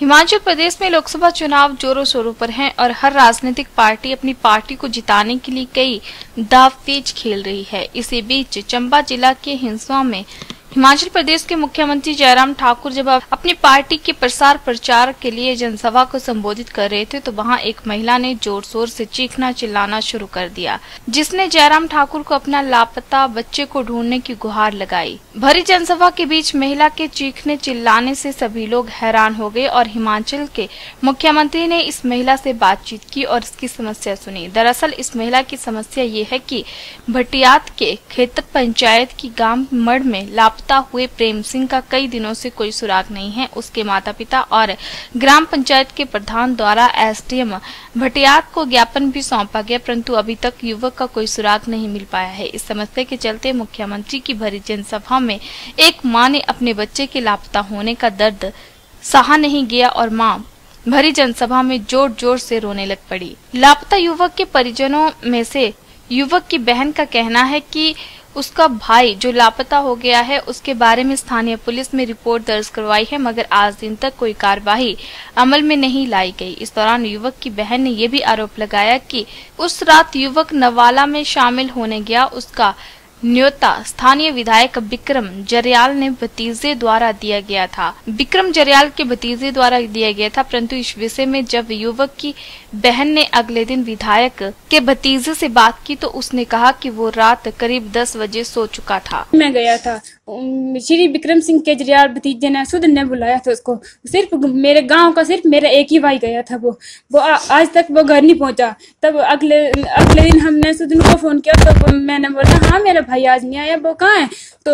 हिमाचल प्रदेश में लोकसभा चुनाव जोरों शोरों पर हैं और हर राजनीतिक पार्टी अपनी पार्टी को जिताने के लिए कई दाव पेच खेल रही है। इसी बीच चंबा जिला के हिंसवा में हिमाचल प्रदेश के मुख्यमंत्री जयराम ठाकुर जब अपनी पार्टी के प्रसार प्रचार के लिए जनसभा को संबोधित कर रहे थे तो वहाँ एक महिला ने ज़ोर शोर से चीखना चिल्लाना शुरू कर दिया, जिसने जयराम ठाकुर को अपना लापता बच्चे को ढूँढने की गुहार लगाई। भरी जनसभा के बीच महिला के चीखने चिल्लाने से सभी लोग हैरान हो गए और हिमाचल के मुख्यमंत्री ने इस महिला से बातचीत की और इसकी समस्या सुनी। दरअसल, इस महिला की समस्या ये है की भटियात के खेतर पंचायत की गाँव मड़ में लापता लापता हुए प्रेम सिंह का कई दिनों से कोई सुराग नहीं है। उसके माता पिता और ग्राम पंचायत के प्रधान द्वारा एसडीएम भटियात को ज्ञापन भी सौंपा गया, परंतु अभी तक युवक का कोई सुराग नहीं मिल पाया है। इस समस्या के चलते मुख्यमंत्री की भरी जनसभा में एक माँ ने अपने बच्चे के लापता होने का दर्द सहा नहीं गया और माँ भरी जनसभा में ज़ोर ज़ोर से रोने लग पड़ी। लापता युवक के परिजनों में से युवक की बहन का कहना है कि उसका भाई, जो लापता हो गया है, उसके बारे में स्थानीय पुलिस में रिपोर्ट दर्ज करवाई है, मगर आज दिन तक कोई कार्यवाही अमल में नहीं लाई गई। इस दौरान युवक की बहन ने यह भी आरोप लगाया कि उस रात युवक नवाला में शामिल होने गया, उसका न्योता, स्थानीय विधायक विक्रम जरियाल ने भतीजे द्वारा दिया गया था। विक्रम जरियाल के भतीजे द्वारा दिया गया था, परंतु इस विषय में जब युवक की बहन ने अगले दिन विधायक के भतीजे से बात की तो उसने कहा कि वो रात करीब दस बजे सो चुका था। मैं गया था। श्री विक्रम सिंह केजरीवाल भतीजे ने सुध ने बुलाया था उसको। सिर्फ़ मेरे गाँव का सिर्फ़ मेरा एक ही भाई गया था वो। वो आ, आज तक वो घर नहीं पहुँचा। तब अगले अगले दिन हमने सुधन को फ़ोन किया तो मैंने बोला हाँ मेरा भाई आज नहीं आया वो कहाँ है? तो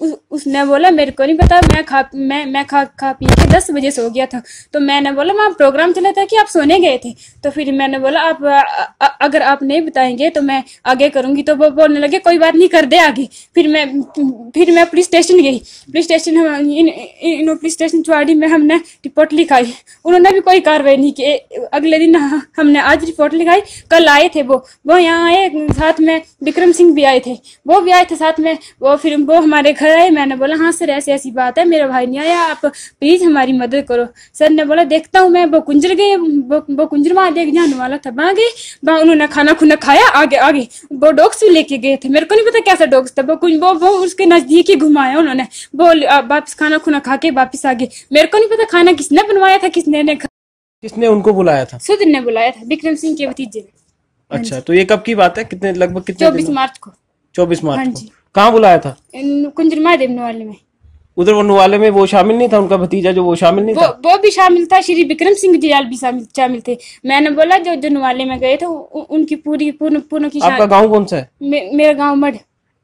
उ, उसने बोला मेरे को नहीं पता मैं खा मैं मैं खा खा पी के दस बजे सो गया था। तो मैंने बोला वहाँ प्रोग्राम चला था कि आप सोने गए थे? तो फिर मैंने बोला आप अगर आप नहीं बताएँगे तो मैं आगे करूँगी। तो वो बोलने लगे कोई बात नहीं कर दे आगे। फिर मैं फिर मैं पुलिस स्टेशन गई। पुलिस स्टेशन हम इन, पुलिस स्टेशन चुवाड़ी में हमने रिपोर्ट लिखाई। उन्होंने भी कोई कार्रवाई नहीं की। अगले दिन हमने आज रिपोर्ट लिखाई। कल आए थे वो। वो यहाँ आए साथ में विक्रम सिंह भी आए थे। वो भी आए थे साथ में। वो फिर वो हमारे घर आए। मैंने बोला हाँ सर ऐसी ऐसी बात है। मेरा भाई नहीं आया। आप प्लीज़ हमारी मदद करो। सर ने बोला देखता हूँ मैं। वो कुंजर गए। वो कुंजर वहाँ देख जाने वाला था। वहाँ गए वहाँ उन्होंने खाना खुना खाया। आगे आगे। वो डॉग्स भी लेके गए थे। मेरे को नहीं पता कैसा डॉग्स था। वो वो वो उसके नज़दीक ही घुमाया उन्होंने। बोल वापस खाना खुना खा के वापिस आ गए। मेरे को नहीं पता खाना किसने बनवाया था किसने ने किसने उनको बुलाया था? सुध ने बुलाया था विक्रम सिंह के भतीजे ने। अच्छा तो ये कब की बात है? कितने लगभग कितने चौबीस मार्च को। चौबीस मार्च हाँ को। कहाँ बुलाया था? कुंजर महादेव नवाले में। उधर वो नुवाले में वो शामिल नहीं था उनका भतीजा जो वो शामिल नहीं वो, था? वो भी शामिल था श्री विक्रम सिंह जयाल भी शामिल थे। मैंने बोला जो जो नुवाले में गए थे उनकी पूरी पूर्ण पूर्ण की आपका गाँव कौन सा है? मे, मेरा गाँव मढ़।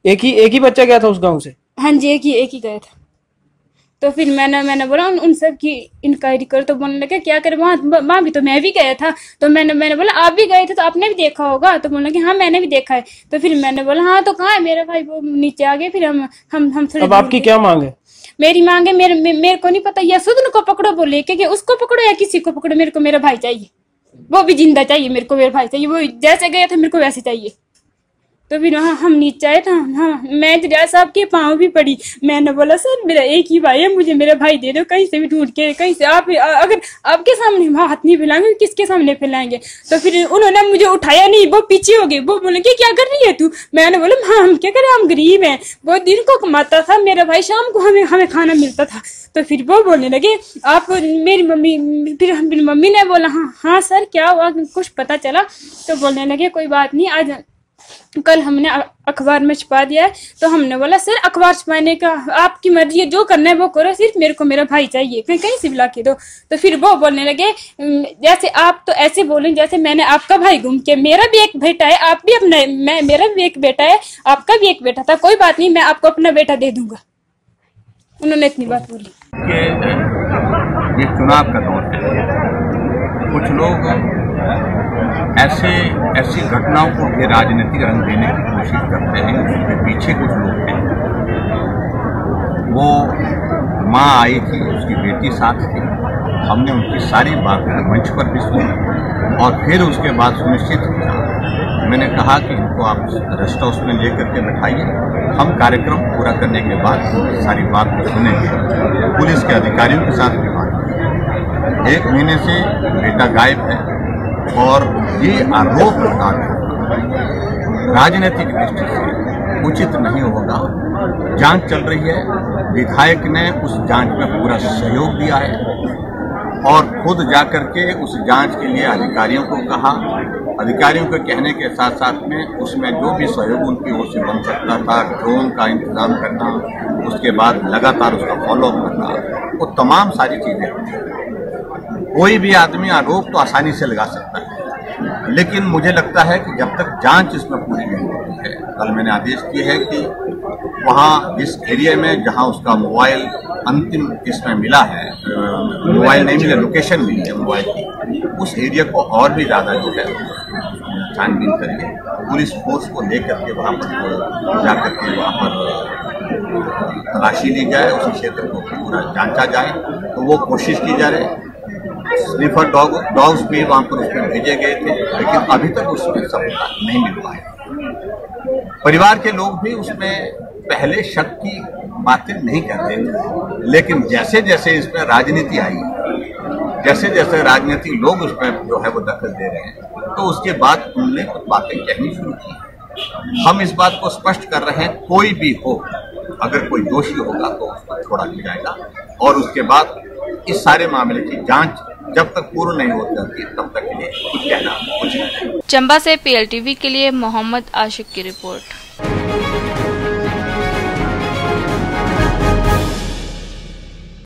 एक ही एक ही बच्चा गया था उस गाँव से? हाँ जी एक ही एक ही गया था। तो फिर मैंने मैंने बोला उन, उन सब की इंक्वायरी करो। तो बोलने लगे क्या करे? वहाँ वहाँ भी तो मैं भी गया था। तो मैंने मैंने बोला आप भी गए थे तो आपने भी देखा होगा? तो बोलने लगे हाँ मैंने भी देखा है। तो फिर मैंने बोला हाँ तो कहाँ है मेरा भाई? वो नीचे आ गए फिर हम हम हम अब आपकी क्या मांग है? मेरी मांग है मेरे मेरे को नहीं पता या सुधन को पकड़ो बोले कि उसको पकड़ो या किसी को पकड़ो मेरे को मेरा भाई चाहिए। वो भी ज़िंदा चाहिए मेरे को मेरा भाई चाहिए वो जैसे गया था मेरे को वैसे चाहिए। तो फिर वहाँ हम नीचे आए था हाँ मैं दरिया साहब के पाँव भी पड़ी। मैंने बोला, सर, मेरा एक ही भाई है, मुझे मेरा भाई दे दो, कहीं से भी ढूंढ के, कहीं से आप अगर आपके सामने हाथ नहीं फैलाएँगे किसके सामने फैलाएँगे? तो फिर उन्होंने मुझे उठाया नहीं, वो पीछे हो गए। वो बोले क्या कर रही है तू? मैंने बोला हाँ हम क्या करें, हम गरीब हैं। वो दिन को कमाता था मेरा भाई, शाम को हमें हमें खाना मिलता था। तो फिर वो बोलने लगे, आप मेरी मम्मी फिर मेरी मम्मी ने बोला हाँ हाँ सर, क्या हुआ? कुछ पता चला? तो बोलने लगे, कोई बात नहीं, आज कल हमने अखबार में छुपा दिया है तो हमने बोला, सर, अखबार छुपाने का, आपकी मर्ज़ी है, जो करना है वो करो, सिर्फ़ मेरे को मेरा भाई चाहिए, फिर कहीं से ला के दो। तो फिर वो बोलने लगे जैसे आप तो ऐसे बोले जैसे मैंने आपका भाई घूम के मेरा भी एक बेटा है, आप भी अपना, मैं, मेरा भी एक बेटा है, आपका भी एक बेटा था, कोई बात नहीं, मैं आपको अपना बेटा दे दूँगा। उन्होंने इतनी बात बोली। चुनाव का दौर कुछ लोग ऐसे, ऐसी घटनाओं को भी राजनीतिक रंग देने की कोशिश करते हैं, उसके पीछे कुछ लोग हैं। वो माँ आई थी, उसकी बेटी साथ थी। हमने उनकी सारी बातें मंच पर भी सुनी और फिर उसके बाद सुनिश्चित किया मैंने कहा कि इनको आप रेस्ट हाउस में लेकर के बैठाइए। हम कार्यक्रम पूरा करने के बाद सारी बात को सुनेंगे। पुलिस के अधिकारियों के साथ भी बात एक महीने से बेटा गायब है। और ये आरोप लगा राजनीतिक दृष्टि से उचित नहीं होगा। जाँच चल रही है। विधायक ने उस जाँच में पूरा सहयोग दिया है और खुद जाकर के उस जाँच के लिए अधिकारियों को कहा। अधिकारियों के कहने के साथ साथ में उसमें जो भी सहयोग उनकी ओर से बन सकता था, ड्रोन का इंतज़ाम करना, उसके बाद लगातार उसका फॉलोअप करना, वो तमाम सारी चीज़ें कोई भी आदमी आरोप तो आसानी से लगा सकता है। लेकिन मुझे लगता है कि जब तक जाँच इसमें पूरी नहीं होती है, कल मैंने आदेश दिए है कि वहाँ जिस एरिया में जहाँ उसका मोबाइल अंतिम इसमें मिला है मोबाइल नहीं मिला, लोकेशन मिली है मोबाइल की, उस एरिया को और भी ज़्यादा जो है, छानबीन करके पुलिस फोर्स को लेकर के वहाँ पर, जाकर के वहाँ पर तलाशी ली जाए, उस क्षेत्र को पूरा जांचा जाए तो वो कोशिश की जा रही स्लीपर डॉग डॉग्स भी वहाँ पर उसमें भेजे गए थे, लेकिन अभी तक उसमें सफलता नहीं मिल पाए परिवार के लोग भी उसमें पहले शक की बातें नहीं करते थे, लेकिन जैसे जैसे इसमें राजनीति आई जैसे जैसे राजनीति लोग उसमें जो है वो दखल दे रहे हैं तो उसके बाद उनने कुछ बातें कहनी शुरू की। हम इस बात को स्पष्ट कर रहे हैं, कोई भी हो, अगर कोई दोषी होगा तो उसको छोड़ा जाएगा और उसके बाद इस सारे मामले की जाँच जब तक पूर्ण नहीं हो जाती तब तक के लिए कुछ कहना कुछ चंबा से पीएलटीवी के लिए मोहम्मद आशिक की रिपोर्ट।